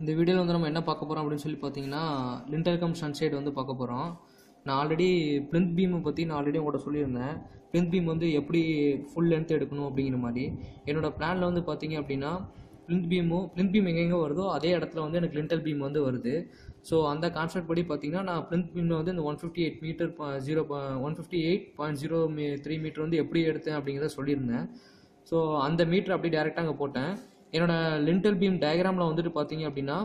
இந்த வீடியோவில் வந்து நம்ம என்ன பார்க்க போகிறோம் அப்படின்னு சொல்லி பார்த்தீங்கன்னா லிண்டர்கம் சன்சைட் வந்து பார்க்க போகிறோம் நான் ஆல்ரெடி பிளிந்த் பீமை பற்றி நான் ஆல்ரெடி உங்கள்கிட்ட சொல்லியிருந்தேன். பிளிந்த் பீம் வந்து எப்படி ஃபுல் லென்த் எடுக்கணும் அப்படிங்கிற மாதிரி. என்னோட பிளானில் வந்து பார்த்தீங்க அப்படின்னா பிளிந்த் பீமும் பிளிந்த் பீம் எங்கெங்கே வருதோ அதே இடத்துல வந்து எனக்கு லிண்டல் பீம் வந்து வருது. ஸோ அந்த கான்செப்ட் படி பார்த்தீங்கன்னா நான் பிளிந்த் பீமில் வந்து இந்த one fifty eight metre zero one fifty eight point zero three metre வந்து எப்படி எடுத்தேன் அப்படிங்கிறத சொல்லியிருந்தேன். ஸோ அந்த மீட்டர் அப்படியே டேரெக்டாக அங்கே போட்டேன். என்னோட லிண்டல் பீம் டயக்ராமில் வந்துட்டு பார்த்தீங்க அப்படின்னா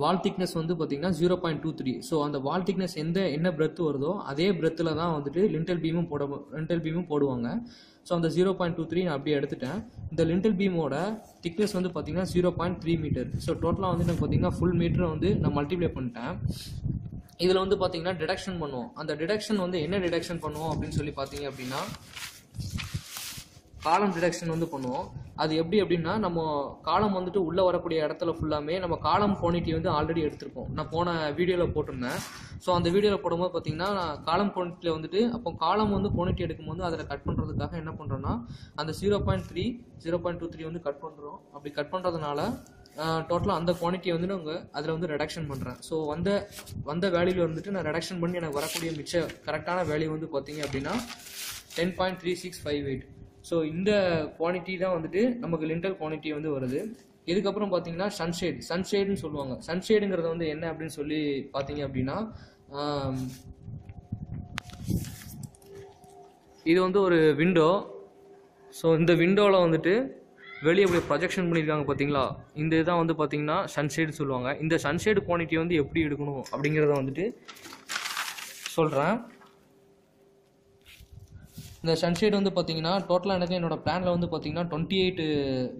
வால் திக்னஸ் வந்து பார்த்தீங்கன்னா zero point two three so அந்த வால் திக்னஸ் எந்த என்ன பிரெத் வருதோ அதே பிரெத்தில் தான் வந்துட்டு லிண்டல் பீமும் போட லிண்டல் பீமும் போடுவாங்க. ஸோ அந்த ஜீரோ பாயிண்ட் டூ த்ரீ நான் அப்படியே எடுத்துட்டேன். இந்த லிண்டல் பீமோட திக்னஸ் வந்து பார்த்தீங்கன்னா zero point three metre so டோட்டலாக வந்து எனக்கு பார்த்தீங்கன்னா ஃபுல் மீட்டரை வந்து நான் மல்டிப்ளை பண்ணிட்டேன். இதில் வந்து பார்த்தீங்கன்னா டிடக்ஷன் பண்ணுவோம். அந்த டிடக்ஷன் வந்து என்ன டிடக்ஷன் பண்ணுவோம் அப்படின்னு சொல்லி பார்த்தீங்க அப்படின்னா காலம் டிடக்ஷன் வந்து பண்ணுவோம். அது எப்படி அப்படின்னா நம்ம காலம் வந்துட்டு உள்ளே வரக்கூடிய இடத்துல ஃபுல்லாமே நம்ம காலம் குவான்டிட்டி வந்து ஆல்ரெடி எடுத்திருப்போம். நான் போன வீடியோவில் போட்டிருந்தேன். ஸோ அந்த வீடியோவில் போடும்போது பார்த்தீங்கன்னா காலம் குவான்டிட்டியில் வந்துட்டு அப்போ காலம் வந்து குவான்டிட்டி எடுக்கும்போது அதில் கட் பண்ணுறதுக்காக என்ன பண்ணுறோன்னா அந்த zero point three zero point two three வந்து கட் பண்ணுறோம் அப்படி கட் பண்ணுறதுனால டோட்டலாக அந்த குவான்டிட்டியை வந்து நாங்கள் அதில் வந்து ரெடக்ஷன் பண்ணுறேன் ஸோ வந்த வந்த வேல்யூவில் வந்துட்டு நான் ரெடக்ஷன் பண்ணி எனக்கு வரக்கூடிய மிச்ச கரெக்டான வேல்யூ வந்து பார்த்தீங்க அப்படின்னா ten point three six five eight so இந்த குவான்டிட்டி தான் வந்துட்டு நமக்கு லிண்டல் குவான்டிட்டி வந்து வருது. இதுக்கப்புறம் பார்த்தீங்கன்னா சன்ஷேட் சன்ஷேடுன்னு சொல்லுவாங்க. சன்ஷேடுங்கிறது வந்து என்ன அப்படின்னு சொல்லி பார்த்தீங்க அப்படின்னா இது வந்து ஒரு விண்டோ ஸோ இந்த விண்டோவில் வந்துட்டு வெளியே அப்படியே ப்ரொஜெக்ஷன் பண்ணியிருக்காங்க பார்த்தீங்களா? இந்த இதான் வந்து பார்த்தீங்கன்னா சன்ஷேடு சொல்லுவாங்க. இந்த சன்ஷேடு குவான்டிட்டி வந்து எப்படி எடுக்கணும் அப்படிங்கிறத வந்துட்டு சொல்கிறேன் இந்த சன்ஷேட் வந்து பார்த்தீங்கன்னா டோட்டலாக எனக்கு என்னோட பிளானில் வந்து பார்த்தீங்கன்னா டுவெண்ட்டி எயிட்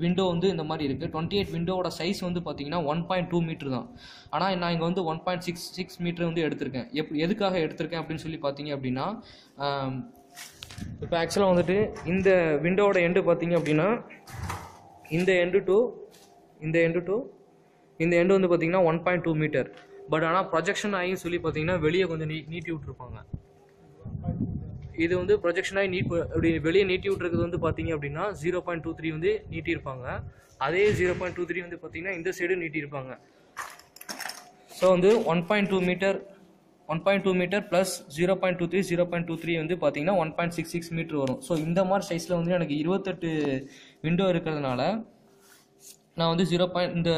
விண்டோ வந்து இந்த மாதிரி இருக்குது டுவெண்ட்டி எயிட் விண்டோவோட சைஸ் வந்து பார்த்தீங்கன்னா ஒன் பாயிண்ட் டூ மீட்டர் தான். ஆனால் நான் இங்கே வந்து one point six six metre வந்து எடுத்திருக்கேன். எப் எதுக்காக எடுத்திருக்கேன் அப்படின்னு சொல்லி பார்த்தீங்க அப்படின்னா இப்போ ஆக்சுவலாக வந்துட்டு இந்த விண்டோவோட எண்டு பார்த்தீங்க அப்படின்னா இந்த எண்டு டூ இந்த எண்டு டூ இந்த எண்டு வந்து பார்த்தீங்கன்னா one point two metre but ஆனால் ப்ரொஜெக்ஷன் ஆகி சொல்லி பார்த்தீங்கன்னா வெளியே கொஞ்சம் நீ நீட்டி விட்ருப்பாங்க இது வந்து ப்ரொஜெக்ஷனாக நீட் அப்படி வெளியே நீட்டி விட்ருக்கிறது வந்து பார்த்தீங்க அப்படின்னா ஜீரோ பாயிண்ட் டூ த்ரீ வந்து நீட்டியிருப்பாங்க. அதே ஜீரோ பாயிண்ட் டூ த்ரீ வந்து பார்த்தீங்கன்னா இந்த சைடு நீட்டியிருப்பாங்க. ஸோ வந்து one point two metre one point two metre plus zero point two three zero point two three வந்து பார்த்தீங்கன்னா one point six six metre வரும். ஸோ இந்த மாதிரி சைஸில் வந்து எனக்கு இருபத்தெட்டு விண்டோ இருக்கிறதுனால நான் வந்து ஜீரோ பாயிண்ட் இந்த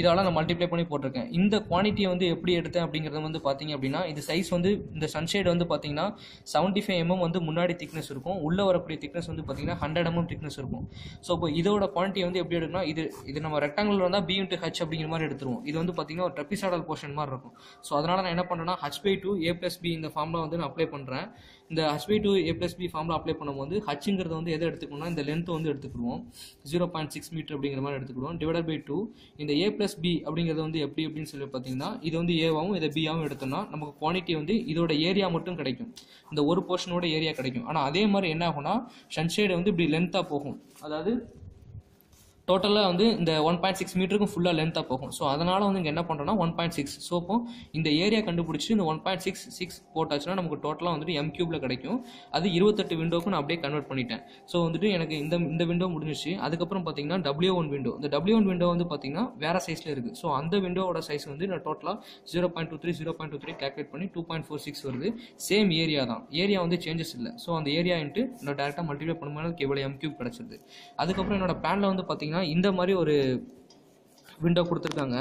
இதால் நான் மல்டிப்ளை பண்ணி போட்டிருக்கேன். இந்த குவான்டிட்டியை வந்து எப்படி எடுத்தேன் அப்படிங்கிறது வந்து பார்த்தீங்க அப்படின்னா இது சைஸ் வந்து இந்த சன்ஷேட் வந்து பார்த்தீங்கன்னா செவன்ட்டி ஃபைவ் mm எம்எம் வந்து முன்னாடி திக்னஸ் இருக்கும். உள்ளே வரக்கூடிய திக்னஸ் வந்து பார்த்தீங்கன்னா ஹண்ட்ரட் எம்எம் mm திக்னஸ் இருக்கும். ஸோ இப்போ இதோட குவான்டிட்டி வந்து எப்படி எடுக்கணும் இது இது நம்ம ரெக்டாங்குலர் வந்தால் பி இன்ட்டு ஹச் அப்படிங்கிற மாதிரி எடுத்துருவோம். இது வந்து பார்த்தீங்கன்னா ஒரு ட்ரெப்பிசாடல் போர்ஷன் மாதிரி இருக்கும். ஸோ அதனால் நான் என்ன பண்ணுறேன்னா H by two A plus B இந்த ஃபார்மில் வந்து நான் அப்ளை பண்ணுறேன் இந்த H by two A plus B ஃபார்மில் அப்ளை பண்ணும்போது ஹச்சுங்கிறத வந்து எதை எடுத்துக்கணும்னா இந்த லென்த் வந்து எடுத்துக்கிடுவோம். ஜீரோ பாயிண்ட் சிக்ஸ் மீட்டர் அப்படிங்கிற மாதிரி எடுத்துக்கிடுவோம். டிவைடட் பை டூ இந்த ஏ ப்ளஸ் பி அப்படிங்கிறது வந்து எப்படி அப்படின்னு சொல்லி பார்த்தீங்கன்னா இது வந்து ஏவாகவும் இதை பியாகவும் எடுத்தோம்னா நமக்கு குவான்டிட்டி வந்து இதோட ஏரியா மட்டும் கிடைக்கும். இந்த ஒரு போர்ஷனோட ஏரியா கிடைக்கும். ஆனால் அதே மாதிரி என்ன ஆகும்னா சன்ஷேடு வந்து இப்படி லென்த்தாக போகும். அதாவது டோட்டலாக வந்து இந்த ஒன் பாயிண்ட் சிக்ஸ் மீட்டருக்கும் ஃபுல்லாக லென்த்தாக போகும். ஸோ அதனால் வந்து இங்கே என்ன பண்ணுறோம்னா ஒன் பாயிண்ட் சிக்ஸ் ஸோ இப்போ இந்த ஏரியா கண்டுபிடிச்சி இந்த ஒன் பாயிண்ட் சிக்ஸ் சிக்ஸ் போட்டாச்சுன்னா நமக்கு டோட்டலாக வந்துட்டு எம் கியூபில் கிடைக்கும். அது இருபத்தெட்டு விண்டோக்கு நான் அப்படியே கன்வெர்ட் பண்ணிட்டேன். ஸோ வந்துட்டு எனக்கு இந்த இந்த விண்டோ முடிஞ்சிச்சு அதுக்கப்புறம் பார்த்தீங்கன்னா டபிள்யூ ஒன் விண்டோ இந்த டபிள்யூ ஒன் விண்டோ வந்து பார்த்தீங்கன்னா வேறு சைஸில் இருக்குது ஸோ அந்த விண்டோவோட சைஸ் வந்து நான் டோட்டலாக zero point two three zero point two three calculate பண்ணி டூ பாயிண்ட் ஃபோர் சிக்ஸ் வருது. சேம் ஏரியா தான். ஏரியா வந்து சேஞ்சஸ் இல்லை. ஸோ அந்த ஏரியா இன்ட்டு நான் டேரெக்டாக மல்டிப்ளை பண்ணும்போது எனக்கு எவ்வளோ எம் கியூப் கிடச்சிருது. அதுக்கப்புறம் என்னோட பிளானில் வந்து பார்த்தீங்கன்னா இந்த மாதிரி ஒரு விண்டோ கொடுத்துருக்காங்க.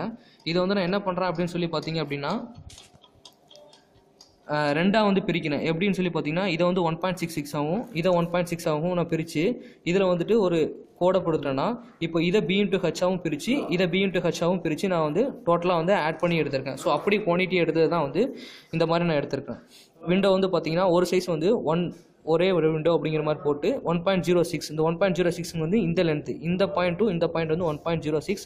இதை வந்து நான் என்ன பண்ணுறேன் அப்படின்னு சொல்லி பார்த்தீங்க அப்படின்னா ரெண்டாக வந்து பிரிக்கிறேன் எப்படின்னு சொல்லி பார்த்தீங்கன்னா இதை வந்து ஒன் பாயிண்ட் சிக்ஸ் சிக்ஸ் ஆகும் இதை ஒன் பாயிண்ட் சிக்ஸ் ஆகும் நான் பிரித்து இதில் வந்துட்டு ஒரு கோடை கொடுத்துட்டேன்னா இப்போ இதை பி இன்ட்டு ஹச்சாவும் பிரித்து இதை பி இன்ட்டு ஹச்சாவும் பிரித்து நான் வந்து டோட்டலாக வந்து ஆட் பண்ணி எடுத்திருக்கேன். ஸோ அப்படி குவான்டிட்டி எடுத்தது தான் வந்து இந்த மாதிரி நான் எடுத்திருக்கேன். விண்டோ வந்து பார்த்தீங்கன்னா ஒரு சைஸ் வந்து ஒன் ஒரே ஒரு விண்டோ அப்படிங்கிற மாதிரி போட்டு ஒன் பாயிண்ட் ஜீரோ சிக்ஸ் இந்த ஒன் பாயிண்ட் ஜீரோ சிக்ஸ் வந்து இந்த லென்த்து இந்த பாயிண்ட் டூ இந்த பாயிண்ட் வந்து ஒன் பாயிண்ட் ஜீரோ சிக்ஸ்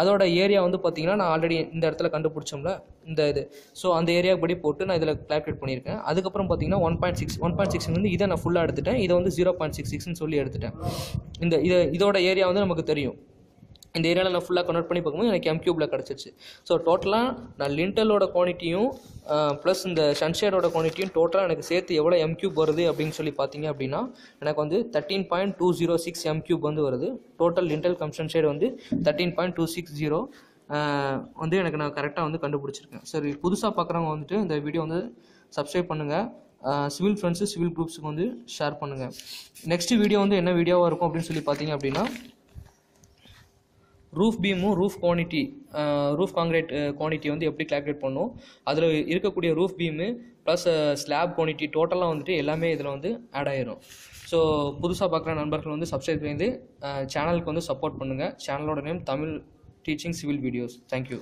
அதோட ஏரியா வந்து பார்த்தீங்கன்னா நான் ஆல்ரெடி இந்த இடத்துல கண்டுபிடிச்சோம்ல இந்த இது. ஸோ அந்த ஏரியாவுக்கு படி போட்டு நான் இதில் கால்குலேட் பண்ணியிருக்கேன். அதுக்கப்புறம் பார்த்தீங்கன்னா one point six one point six வந்து இதை நான் ஃபுல்லாக எடுத்துட்டேன். இதை வந்து ஜீரோ பாயிண்ட் சிக்ஸ் சிக்ஸ்னு சொல்லி எடுத்துட்டேன். இந்த இதை இதோட ஏரியா வந்து நமக்கு தெரியும். இந்த ஏரியாவில் நான் ஃபுல்லாக கன்வெர்ட் பண்ணி பார்க்கும்போது எனக்கு எம் கியூபில் கிடச்சிருச்சு. ஸோ டோட்டலாக நான் லிண்டலோட குவான்டிட்டியும் ப்ளஸ் இந்த சன்ஷேடோட குவான்டிட்டியும் டோட்டலாக எனக்கு சேர்த்து எவ்வளோ எம் கியூப் வருது அப்படின்னு சொல்லி பார்த்தீங்க அப்படின்னா எனக்கு வந்து thirteen point two zero six M cube வந்து வருது. டோட்டல் லிண்டல் கம் சன்ஷேட் வந்து thirteen point two six zero வந்து எனக்கு நான் கரெக்டாக வந்து கண்டுபிடிச்சிருக்கேன். சரி புதுசாக பார்க்குறவங்க வந்துட்டு இந்த வீடியோ வந்து சப்ஸ்கிரைப் பண்ணுங்கள் சிவில் ஃப்ரெண்ட்ஸு சிவில் குரூப்ஸுக்கு வந்து ஷேர் பண்ணுங்கள் நெக்ஸ்ட் வீடியோ வந்து என்ன வீடியோவாக இருக்கும் அப்படின்னு சொல்லி பார்த்தீங்க அப்படின்னா roof பீமும் roof quantity roof concrete quantity வந்து எப்படி கால்குலேட் பண்ணும்? அதில் இருக்கக்கூடிய roof beam plus slab quantity டோட்டலாக வந்துட்டு எல்லாமே இதில் வந்து ஆட் ஆயிரும். ஸோ புதுசாக பார்க்குற நண்பர்கள் வந்து சப்ஸ்கிரைப் செய்து சேனலுக்கு வந்து சப்போர்ட் பண்ணுங்கள் சேனலோட name Tamil teaching civil videos thank you